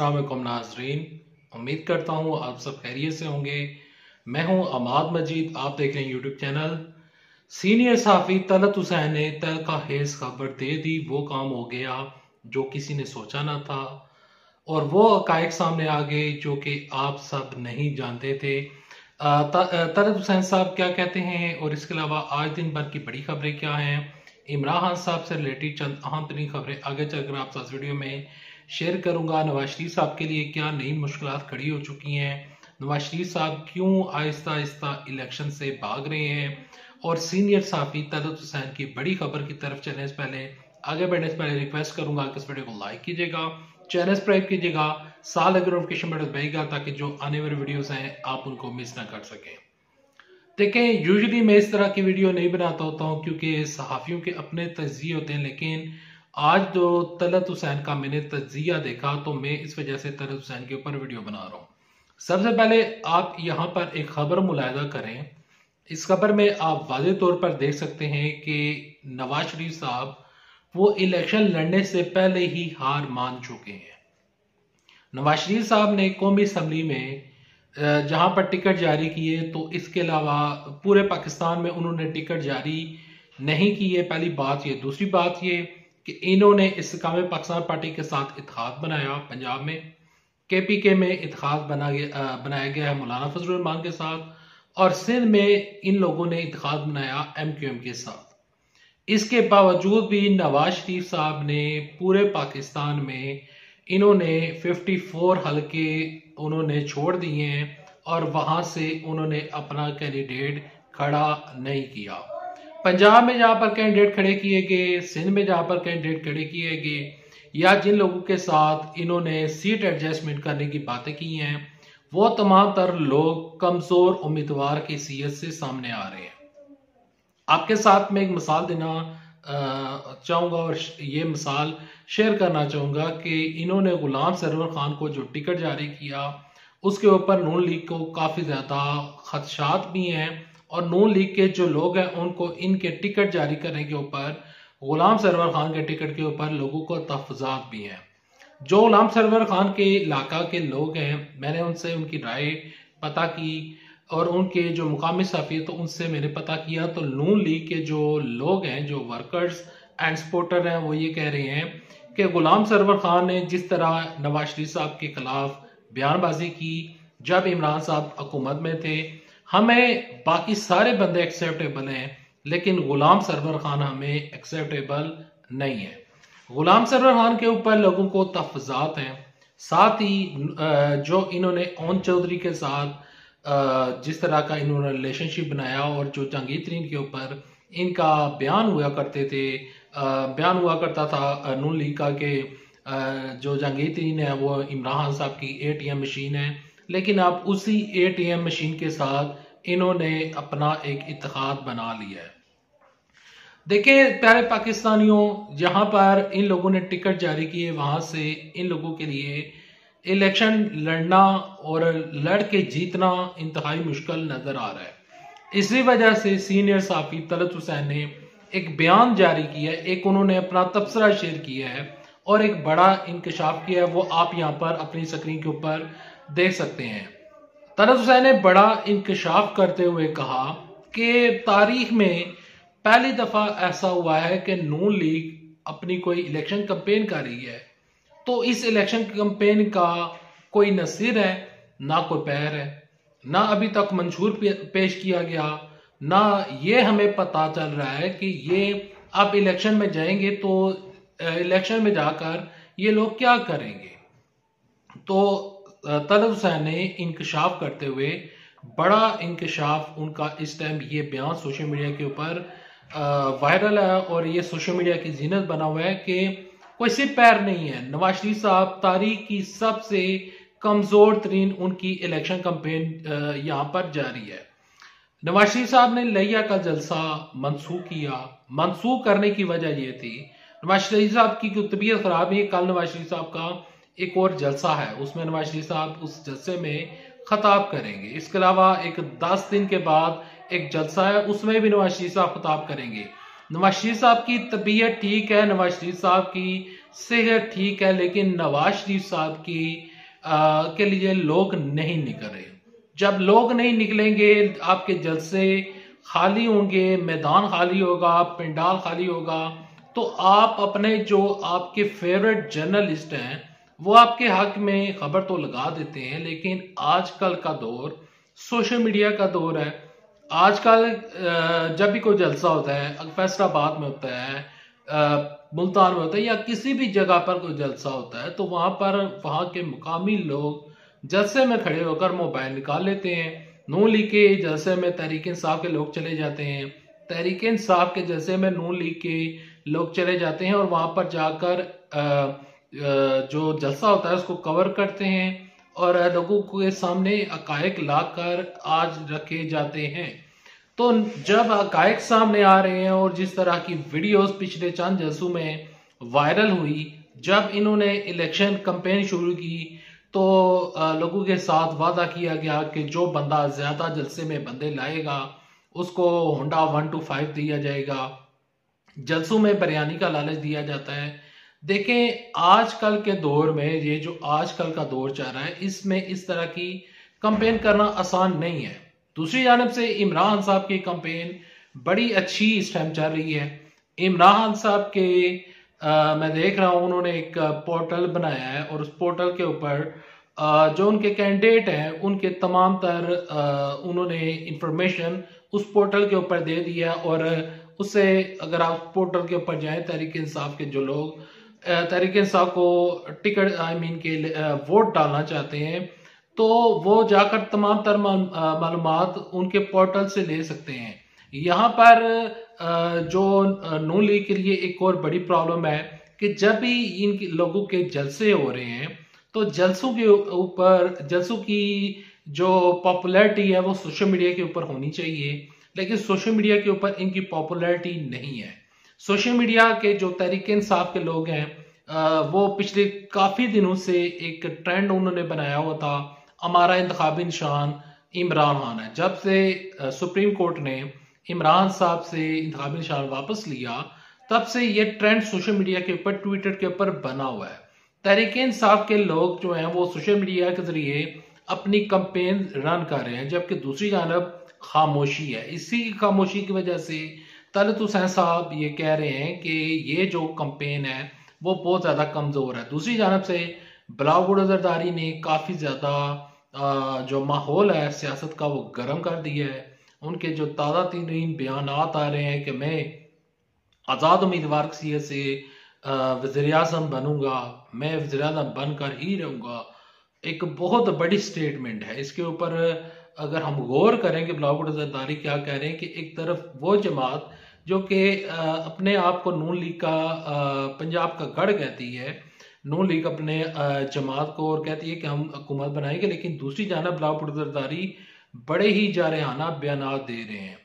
वालेकुम नाजरीन। उम्मीद करता हूँ आप सब खैरियत से होंगे। मैं हूँ अमाद मजीद, आप देख रहे हैं यूट्यूब चैनल। सीनियर साफी तलत हुसैन ने तल का हेज खबर दे दी। वो काम हो गया जो किसी ने सोचा ना था। और वो अकायक सामने आ गए जो कि आप सब नहीं जानते थे। तलत हुसैन साहब क्या कहते हैं और इसके अलावा आज दिन भर की बड़ी खबरें क्या हैं? इमरान खान साहब से रिलेटेड चंद अहम तरीन खबरें आगे चलकर आप साथ वीडियो में शेयर करूँगा। नवाज़ शरीफ साहब के लिए क्या नई मुश्किल खड़ी हो चुकी हैं? नवाज़ शरीफ साहब क्यों आहिस्ता आहिस्ता इलेक्शन से भाग रहे हैं? और सीनियर साफी तदत हुसैन की बड़ी खबर की तरफ़ चलने से पहले। आगे बढ़ने से पहले रिक्वेस्ट करूँगा कि इस वीडियो को लाइक कीजिएगा, चैनल सब्सक्राइब कीजिएगा, साल अगर नोटिफिकेशन बटन दबाइएगा ताकि जो आने वाले वीडियोस हैं, आप उनको मिस ना कर सकें। देखें यूजली मैं इस तरह की वीडियो नहीं बनाता होता हूँ क्योंकि सहाफ़ियों के अपने तजिए होते हैं, लेकिन आज जो तलत हुसैन का मैंने तजिया देखा तो मैं इस वजह से तलत हुसैन के ऊपर वीडियो बना रहा हूँ। सबसे पहले आप यहाँ पर एक खबर मुलायदा करें। इस खबर में आप वाज तौर पर देख सकते हैं कि नवाज़ शरीफ साहब वो इलेक्शन लड़ने से पहले ही हार मान चुके हैं। नवाज़ शरीफ साहब ने कौमी असम्बली में जहाँ पर टिकट जारी किए तो इसके अलावा पूरे पाकिस्तान में उन्होंने टिकट जारी नहीं किए। पहली बात ये, दूसरी बात ये कि इन्होंने इस काम पाकिस्तान पार्टी के साथ इतिहाद बनाया पंजाब में। के पी के में इतिहाद बना गया बनाया गया है मौलाना फजलरहमान के साथ और सिंध में इन लोगों ने इतिहाद बनाया एम क्यू एम के साथ। इसके बावजूद भी नवाज़ शरीफ साहब ने पूरे पाकिस्तान में इन्होंने 54 हलके उन्होंने छोड़ दिए हैं और वहाँ से उन्होंने अपना कैंडिडेट खड़ा नहीं किया। पंजाब में जहाँ पर कैंडिडेट खड़े किए गए, सिंध में जहाँ पर कैंडिडेट खड़े किए गए, या जिन लोगों के साथ इन्होंने सीट एडजस्टमेंट करने की बातें की हैं, वो तमाम तर लोग कमज़ोर उम्मीदवार की सीयत से सामने आ रहे हैं। आपके साथ में एक मिसाल देना चाहूँगा और ये मिसाल शेयर करना चाहूँगा कि इन्होंने गुलाम सरवर खान को जो टिकट जारी किया, उसके ऊपर नून लीग को काफ़ी ज़्यादा खदशात भी हैं और नून लीग के जो लोग हैं, उनको इनके टिकट जारी करने के ऊपर, गुलाम सरवर खान के टिकट के ऊपर लोगों को तफजात भी हैं। जो गुलाम सरवर खान के इलाका के लोग हैं, मैंने उनसे उनकी राय पता की और उनके जो मुकामी सफ़ी तो उनसे मैंने पता किया तो नून लीग के जो लोग हैं, जो वर्कर्स एंड सपोर्टर हैं, वो ये कह रहे हैं कि गुलाम सरवर खान ने जिस तरह नवाज़ शरीफ साहब के खिलाफ बयानबाजी की, जब इमरान साहब हुकूमत में थे, हमें बाकी सारे बंदे एक्सेप्टेबल हैं, लेकिन गुलाम सरवर खान हमें एक्सेप्टेबल नहीं है। गुलाम सरवर खान के ऊपर लोगों को तफजात हैं। साथ ही जो इन्होंने ओन चौधरी के साथ जिस तरह का इन्होंने रिलेशनशिप बनाया और जो जहांगीर तरीन के ऊपर इनका बयान हुआ करते थे बयान हुआ करता था नून लीग का के जो जहांगीर तरीन है वो इमरान साहब की एटीएम मशीन है। लेकिन अब उसी एटीएम मशीन के साथ इन्होंने अपना एक इतिहाद बना लिया है। देखें प्यारे पाकिस्तानियों, जहाँ पर इन लोगों ने टिकट जारी किए वहाँ से इन लोगों के लिए इलेक्शन लड़ना और लड़ के जीतना इंतहाई मुश्किल नज़र आ रहा है। इसी वजह से सीनियर साफी तलत हुसैन ने एक बयान जारी किया है। एक उन्होंने अपना तबसरा शेयर किया है और एक बड़ा इंकशाफ किया है। वो आप यहाँ पर अपनी स्क्रीन के ऊपर देख सकते हैं। तलत हुसैन ने बड़ा इंकशाफ करते हुए कहा कि तारीख में पहली दफ़ा ऐसा हुआ है कि नून लीग अपनी कोई इलेक्शन कंपेन कर रही है। तो इस इलेक्शन कंपेन का कोई नसीर है, ना कोई पैर है, ना अभी तक मंशूर पेश किया गया, ना ये हमें पता चल रहा है कि ये अब इलेक्शन में जाएँगे तो इलेक्शन में जाकर ये लोग क्या करेंगे? तो तलब हुसैन ने इंकशाफ करते हुए बड़ा इंकशाफ उनका इस टाइम ये बयान सोशल मीडिया के ऊपर वायरल है और ये सोशल मीडिया की जीनत बना हुआ है कि कोई सिर पैर नहीं है। नवाज़ शरीफ साहब, तारीख की सबसे कमज़ोर तरीन उनकी इलेक्शन कंपेन यहाँ पर जारी है। नवाज़ शरीफ साहब ने लिया का जलसा मनसूख किया। मनसूख करने की वजह यह थी, नवाज़ शरीफ साहब की तबीयत खराब है कल नवाज़ शरीफ साहब का एक और जलसा है। उसमें नवाज़ शरीफ साहब उस जलसे में खताब करेंगे। इसके अलावा एक दस दिन के बाद एक जलसा है, उसमें भी नवाज़ शरीफ साहब खताब करेंगे। नवाज़ शरीफ साहब की तबीयत ठीक है नवाज़ शरीफ साहब की सेहत ठीक है लेकिन नवाज़ शरीफ साहब की आ, के लिए लोग नहीं निकल रहे। जब लोग नहीं निकलेंगे आपके जलसे खाली होंगे मैदान खाली होगा पिंडाल खाली होगा तो आप अपने जो आपके फेवरेट जर्नलिस्ट हैं वो आपके हक में खबर तो लगा देते हैं लेकिन आजकल का दौर सोशल मीडिया का दौर है आजकल जब भी कोई जलसा होता है फैसलाबाद में होता है मुल्तान में होता है या किसी भी जगह पर कोई जलसा होता है तो वहाँ पर, वहाँ के मुकामी लोग जलसे में खड़े होकर मोबाइल निकाल लेते हैं, नून लीग के जलसे में तहरीक इंसाफ के लोग चले जाते हैं। तहरीक इंसाफ के जलसे में नून लीग के लोग चले जाते हैं और वहाँ पर जाकर जो जलसा होता है उसको कवर करते हैं। और लोगों के सामने अकायक लाकर आज रखे जाते हैं। तो जब अकायक सामने आ रहे हैं और जिस तरह की वीडियोस पिछले चंद जलसों में वायरल हुई, जब इन्होंने इलेक्शन कंपेन शुरू की तो लोगों के साथ वादा किया गया कि जो बंदा ज़्यादा जलसे में बंदे लाएगा, उसको होंडा वन टू फाइव दिया जाएगा। जलसों में बिरयानी का लालच दिया जाता है। देखें आजकल के दौर में ये जो आजकल का दौर चल रहा है इसमें इस तरह की कंपेन करना आसान नहीं है। दूसरी जानब से इमरान साहब की कंपेन बड़ी अच्छी इस टाइम चल रही है। इमरान साहब के आ, मैं देख रहा हूँ उन्होंने एक पोर्टल बनाया है और उस पोर्टल के ऊपर जो उनके कैंडिडेट हैं उनके तमाम तर उन्होंने इंफॉर्मेशन उस पोर्टल के ऊपर दे दिया और उससे अगर आप पोर्टल के ऊपर जाएँ तहरीक इंसाफ के जो लोग तहरीक इंसाफ को टिकट आई मीन के वोट डालना चाहते हैं तो वो जाकर तमाम तर मालूम उनके पोर्टल से ले सकते हैं। यहाँ पर जो नून लीग के लिए एक और बड़ी प्रॉब्लम है कि जब भी इन लोगों के जलसे हो रहे हैं तो जलसों के ऊपर, जलसों की जो पॉपुलैरिटी है वो सोशल मीडिया के ऊपर होनी चाहिए, लेकिन सोशल मीडिया के ऊपर इनकी पॉपुलैरिटी नहीं है। सोशल मीडिया के जो तरीके इंसाफ के लोग हैं वो पिछले काफ़ी दिनों से एक ट्रेंड उन्होंने बनाया हुआ था, हमारा इंतबी निशान इमरान खान है। जब से सुप्रीम कोर्ट ने इमरान साहब से इंतबी निशान वापस लिया, तब से ये ट्रेंड सोशल मीडिया के ऊपर ट्विटर के ऊपर बना हुआ है। तहरीक इंसाफ के लोग जो हैं, वो सोशल मीडिया के ज़रिए अपनी कंपेन रन कर रहे हैं, जबकि दूसरी जानब खामोशी है। इसी खामोशी की वजह से तलत हुसैन साहब ये कह रहे हैं कि ये जो कंपेन है, वो बहुत ज़्यादा कमज़ोर है। दूसरी जानब से अजरदारी ने काफ़ी ज़्यादा जो माहौल है, सियासत का वो गर्म कर दिया है। उनके जो ताज़ा तरीन बयान आ रहे हैं कि मैं आज़ाद उम्मीदवार की से वजर अजम बनूँगा, मैं वजर अजम बनकर ही रहूँगा, एक बहुत बड़ी स्टेटमेंट है। इसके ऊपर अगर हम गौर करें कि जरदारी क्या कह रहे हैं कि एक तरफ़ वो जमात जो कि अपने आप को नून लीग का पंजाब का गढ़ कहती है, नून लीग अपने जमात को और कहती है कि हम हुकूमत बनाएँगे, लेकिन दूसरी जानब जरदारी बड़े ही जारहाना बयान दे रहे हैं।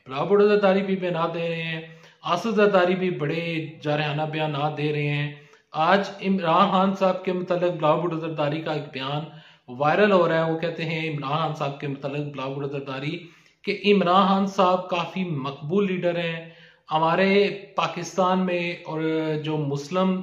जरदारी भी बयान दे रहे हैं आसद भी बड़े जारहाना बयान दे रहे हैं। आज इमरान खान साहब के मतलब जरदारी का एक बयान वायरल हो रहा है, वो कहते हैं इमरान खान साहब के मतलब ब्लाग जरदारी कि इमरान खान साहब काफ़ी मकबूल लीडर हैं। हमारे पाकिस्तान में और जो मुस्लिम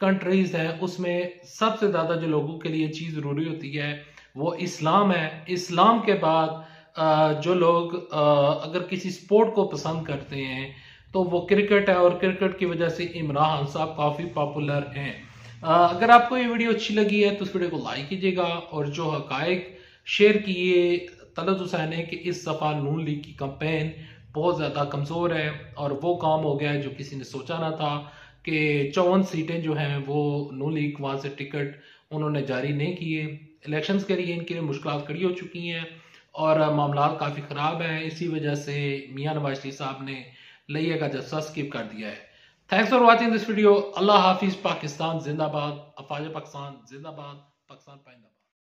कंट्रीज़ हैं, उसमें सबसे ज़्यादा जो लोगों के लिए चीज़ ज़रूरी होती है, वो इस्लाम है। इस्लाम के बाद जो लोग अगर किसी स्पोर्ट को पसंद करते हैं तो वो क्रिकेट है और क्रिकेट की वजह से इमरान खान साहब काफ़ी पॉपुलर हैं। अगर आपको ये वीडियो अच्छी लगी है तो इस वीडियो को लाइक कीजिएगा और जो हकाइक शेयर किए, तलत हुसैन है कि इस दफ़ा नून लीग की कंपेन बहुत ज़्यादा कमज़ोर है और वो काम हो गया है जो किसी ने सोचा ना था कि चौवन सीटें जो हैं वो नून लीग वहाँ से टिकट उन्होंने जारी नहीं किए। इलेक्शंस के लिए इनके लिए मुश्किल खड़ी हो चुकी हैं और मामला काफ़ी ख़राब हैं। इसी वजह से मियाँ नवाज़ साहब ने लइया का जस्सा स्किप कर दिया है। Thanks for watching this video. Allah Hafiz Pakistan Zindabad. Afaja Pakistan Zindabad. Pakistan Pindabad.